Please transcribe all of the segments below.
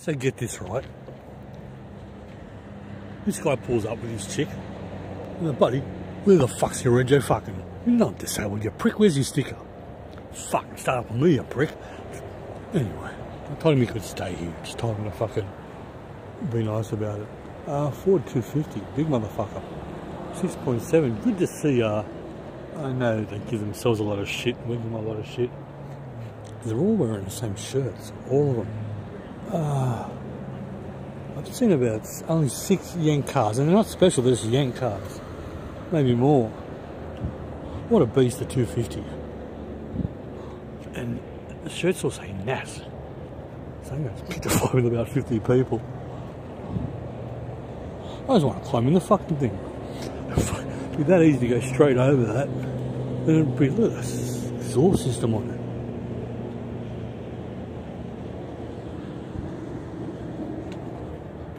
So get this right. This guy pulls up with his chick. Buddy, where the fuck's your rego fucking? You're not disabled, you prick. Where's your sticker? Fucking start up with me, you prick. Anyway, I told him he could stay here. Told him to fucking be nice about it. Uh, Ford 250, big motherfucker. 6.7, good to see, uh, I know they give themselves a lot of shit, we give them a lot of shit. They're all wearing the same shirts, all of them. Uh, I've seen about only six Yank cars, and they're not special, they're just Yank cars. Maybe more. What a beast, the 250. And the shirts all say NAS. So I'm going to pick the fight with about 50 people. I just want to climb in the fucking thing. It'd be that easy to go straight over that. And it'd be, look, exhaust system on it.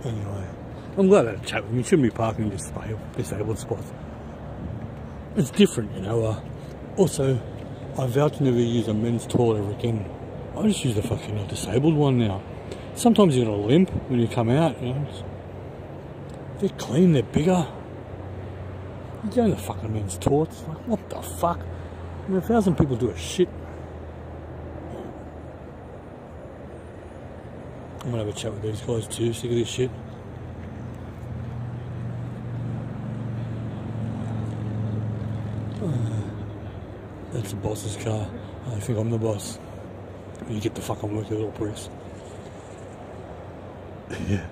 Anyway, I'm glad I had a chat with him. You shouldn't be parking in disabled, disabled spots. It's different, you know. Uh, also, I vow to never use a men's toilet ever again. I just use the fucking disabled one now. Sometimes you got a limp when you come out, you know. They're clean, they're bigger. You go in the fucking men's toilets. Like, what the fuck? I mean, a thousand people do a shit. I'm gonna have a chat with these guys too, sick of this shit. Uh, that's the boss's car. I think I'm the boss. You get the fuck on with it, little pricks. Yeah.